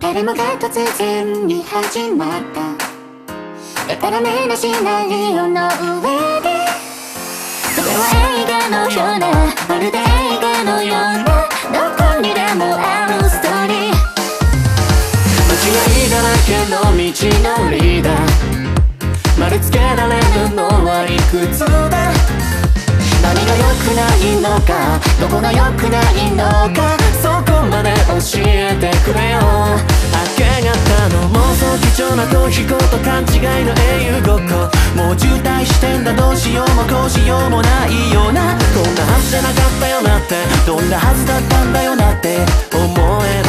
誰もが突然に始まった。でたらめなシナリオの上で。それは映画のようなまるで映画のような。どこにでもあるストーリー。間違いだらけの道のりだ。丸つけられるのはいくつだ。何が良くないのかどこが良くないのか。想貴重な逃避行と勘違いの英雄ごっこもう渋滞してんだどうしようもこうしようもないようなこんなはずじゃなかったよなってどんなはずだったんだよなって思えば